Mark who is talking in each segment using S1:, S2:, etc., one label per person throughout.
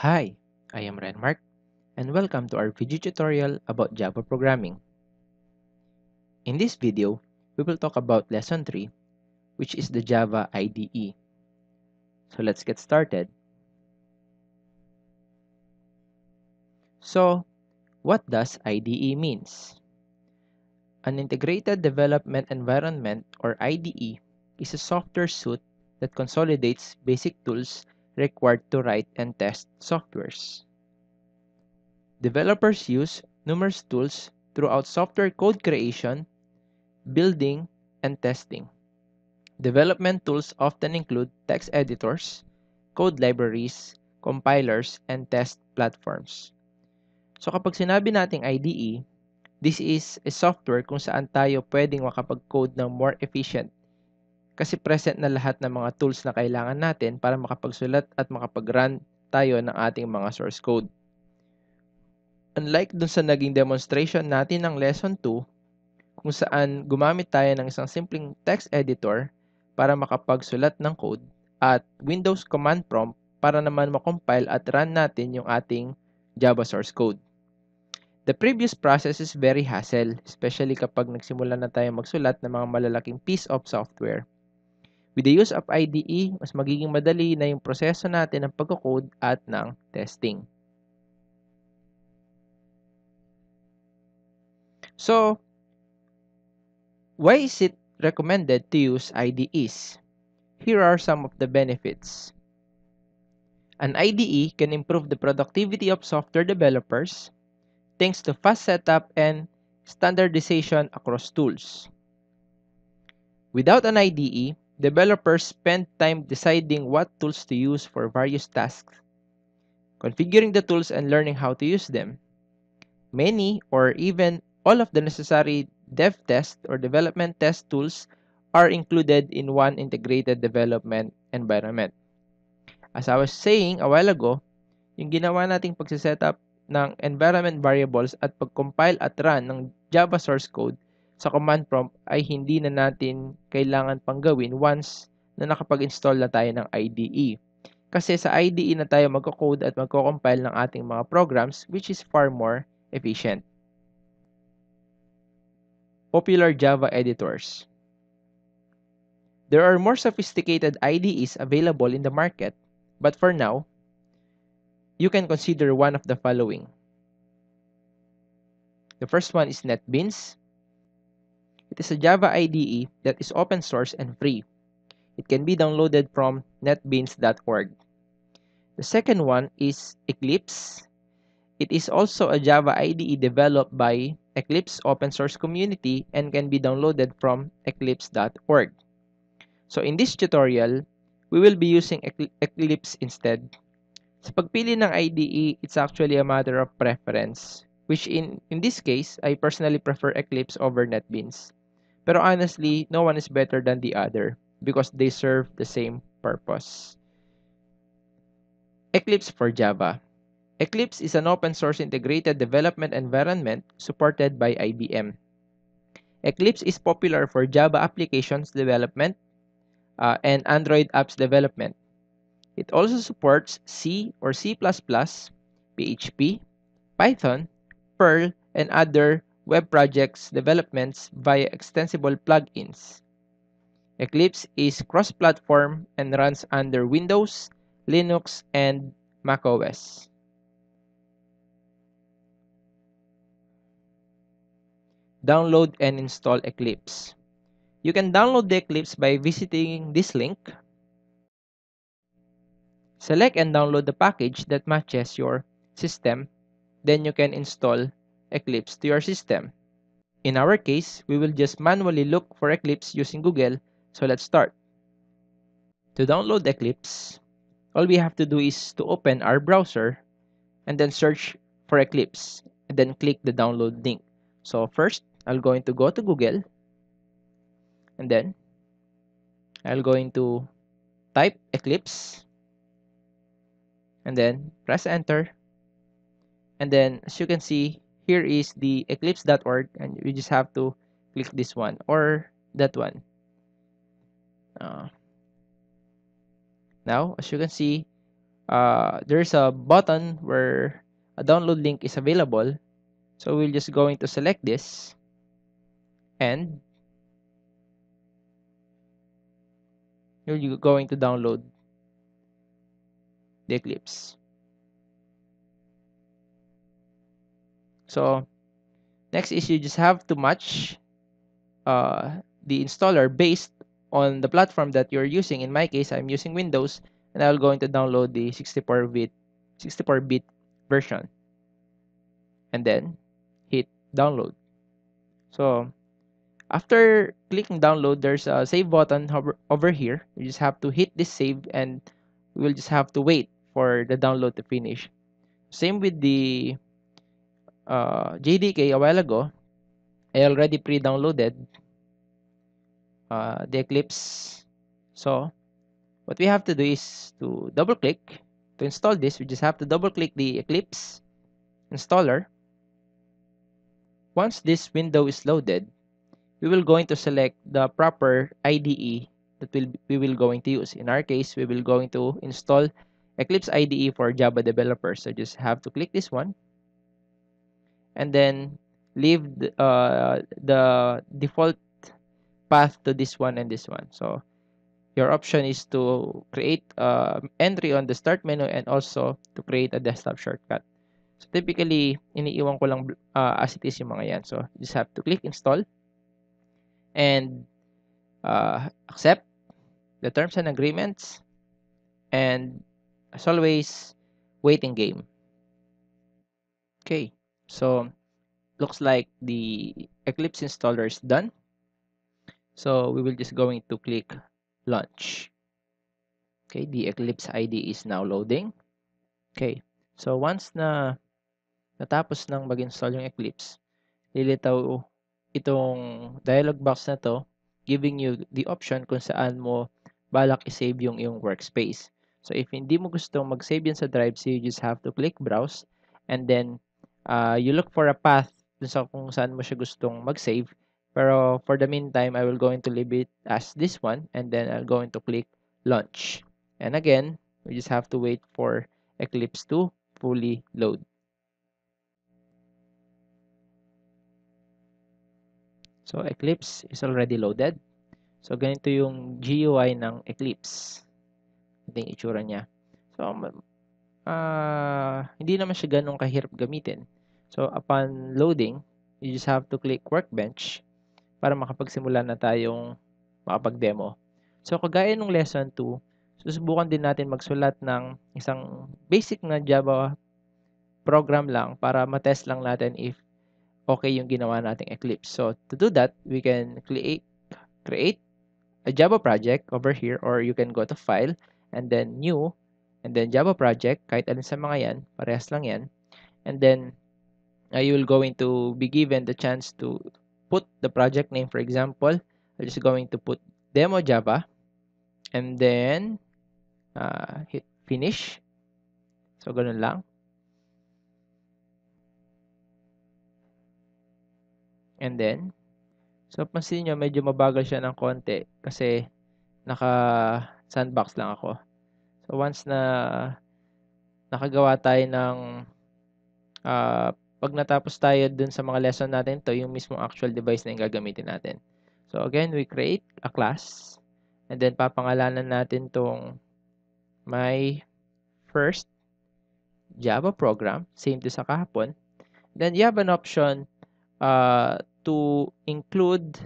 S1: Hi, I am Renmark and welcome to our video tutorial about Java programming. In this video, we will talk about Lesson 3, which is the Java IDE. So let's get started. So, what does IDE means? An Integrated Development Environment or IDE is a software suite that consolidates basic tools required to write and test softwares. Developers use numerous tools throughout software code creation, building, and testing. Development tools often include text editors, code libraries, compilers, and test platforms. So kapag sinabi nating IDE, this is a software kung saan tayo pwedeng makapag-code ng more efficient kasi present na lahat ng mga tools na kailangan natin para makapagsulat at makapag-run tayo ng ating mga source code. Unlike dun sa naging demonstration natin ng lesson 2, kung saan gumamit tayo ng isang simpleng text editor para makapagsulat ng code at Windows command prompt para naman makompile at run natin yung ating Java source code. The previous process is very hassle, especially kapag nagsimula na tayo magsulat ng mga malalaking piece of software. With the use of IDE, mas magiging madali na yung proseso natin ng pagkakode at ng testing. So, why is it recommended to use IDEs? Here are some of the benefits. An IDE can improve the productivity of software developers thanks to fast setup and standardization across tools. Without an IDE, developers spend time deciding what tools to use for various tasks, configuring the tools and learning how to use them. Many or even all of the necessary dev test or development test tools are included in one integrated development environment. As I was saying a while ago, yung ginawa nating pagsisetup ng environment variables at pag-compile at run ng Java source code sa command prompt ay hindi na natin kailangan pang gawin once na nakapag-install na tayo ng IDE. Kasi sa IDE na tayo magko-code at magko-compile ng ating mga programs which is far more efficient. Popular Java editors. There are more sophisticated IDEs available in the market, but for now, you can consider one of the following. The first one is NetBeans. It is a Java IDE that is open source and free. It can be downloaded from netbeans.org. The second one is Eclipse. It is also a Java IDE developed by Eclipse open source community and can be downloaded from eclipse.org. So in this tutorial, we will be using Eclipse instead. Sa pagpili ng IDE, it's actually a matter of preference, which in, in this case, I personally prefer Eclipse over NetBeans. Pero honestly, no one is better than the other because they serve the same purpose. Eclipse for Java. Eclipse is an open source integrated development environment supported by IBM. Eclipse is popular for Java applications development uh, and Android apps development. It also supports C or C++, PHP, Python, Perl, and other web projects developments via extensible plugins. Eclipse is cross-platform and runs under Windows, Linux, and macOS. Download and install Eclipse. You can download the Eclipse by visiting this link. Select and download the package that matches your system. Then you can install Eclipse to your system. In our case, we will just manually look for Eclipse using Google, so let's start. To download Eclipse, all we have to do is to open our browser and then search for Eclipse and then click the download link. So first, I'm going to go to Google and then I'm going to type Eclipse and then press enter and then as you can see here is the eclipse.org and you just have to click this one or that one uh, now as you can see uh, there's a button where a download link is available. So we're just going to select this and you're going to download the Eclipse. So next is you just have to match uh, the installer based on the platform that you're using. In my case, I'm using Windows and I'm going to download the 64-bit 64-bit version and then hit download. So after clicking download, there's a save button over, over here. You just have to hit this save and we'll just have to wait for the download to finish. Same with the uh, JDK a while ago. I already pre-downloaded uh, the Eclipse. So what we have to do is to double click to install this. We just have to double click the Eclipse installer. Once this window is loaded, we will going to select the proper IDE that will we will going to use. In our case, we will going to install Eclipse IDE for Java developers. So just have to click this one and then leave the, uh, the default path to this one and this one. So your option is to create uh, entry on the start menu and also to create a desktop shortcut. So typically, iniiwan ko lang uh, as it is yung mga yan. So you just have to click install and uh, accept the terms and agreements and as always, waiting game. Okay, so looks like the Eclipse installer is done. So we will just going to click launch. Okay, the Eclipse ID is now loading. Okay, so once na natapos nang mag-install yung Eclipse, lilitaw itong dialog box na to giving you the option kung saan mo balak i-save yung yung workspace. So if hindi mo gustong mag-save yan sa drive, so you just have to click browse and then uh, you look for a path sa kung saan mo siya gustong mag-save pero for the meantime, I will going to leave it as this one and then I'm going to click launch. And again, we just have to wait for Eclipse to fully load. So Eclipse is already loaded. So ganito yung GUI ng Eclipse. Ito yung itsura niya. So uh, hindi naman siya ganun kahirap gamitin. So upon loading, you just have to click Workbench para makapagsimula na tayong makapag-demo. So, kagaya ng lesson 2, susubukan din natin magsulat ng isang basic na Java program lang para matest lang natin if okay yung ginawa nating Eclipse. So, to do that, we can create, create a Java project over here or you can go to File and then New and then Java project, kahit alin sa mga yan, parehas lang yan. And then, uh, you will going to be given the chance to put the project name, for example, I'm just going to put demo Java and then uh, hit finish. So, ganun lang. And then, so pansin nyo, medyo mabagal siya ng konti kasi naka sandbox lang ako. So, once na nakagawa tayo ng uh, pag natapos tayo dun sa mga lesson natin, to yung mismong actual device na yung gagamitin natin. So again, we create a class and then papangalanan natin tong my first Java program, same to sa kahapon. Then you have an option uh, to include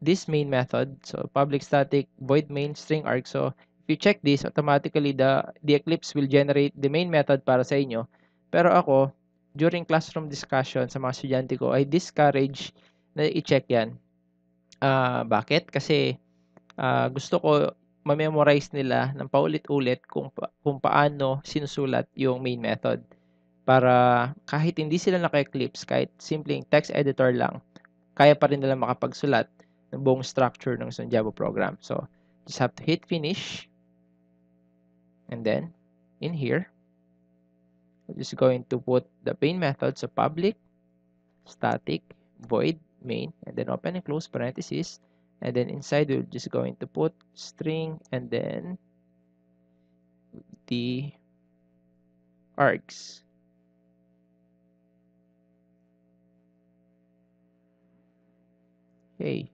S1: this main method. So public static void main string arg. So if you check this, automatically the, the Eclipse will generate the main method para sa inyo. Pero ako, during classroom discussion sa mga estudyante ko, I discourage na i-check yan. Uh, bakit? Kasi uh, gusto ko ma-memorize nila ng paulit-ulit kung, pa- kung paano sinusulat yung main method. Para kahit hindi sila naka-eclipse, kahit simpleng text editor lang, kaya pa rin nila makapagsulat ng buong structure ng isang Java program. So, just have to hit finish. And then, in here, we're just going to put the main method so public static void main and then open and close parentheses and then inside we're just going to put string and then the args. Okay.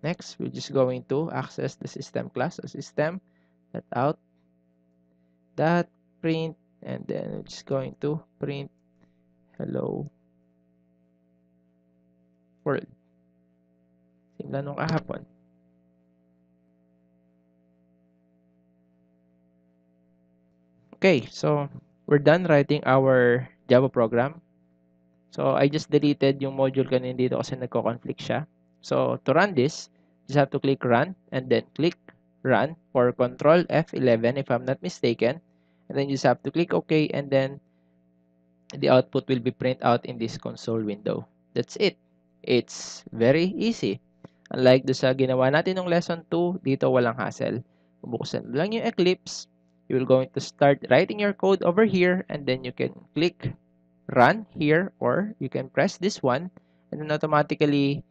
S1: Next, we're just going to access the system class, so system dot out dot print and then we're just going to print hello world. Simula nung kahapon. Okay, so we're done writing our Java program. So I just deleted yung module kanina dito kasi nagko-conflict siya. So to run this, just have to click run and then click run or control F11 if I'm not mistaken. And then you just have to click OK and then the output will be print out in this console window. That's it. It's very easy. Unlike do sa ginawa natin ng lesson 2, dito walang hassle. Bubuksan lang yung Eclipse. You will going to start writing your code over here and then you can click run here or you can press this one and then automatically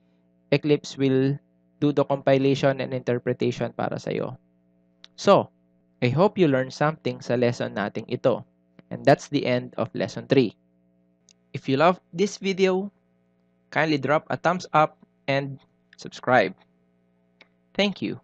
S1: Eclipse will do the compilation and interpretation para sa'yo. So, I hope you learned something sa lesson nating ito. And that's the end of lesson 3. If you love this video, kindly drop a thumbs up and subscribe. Thank you.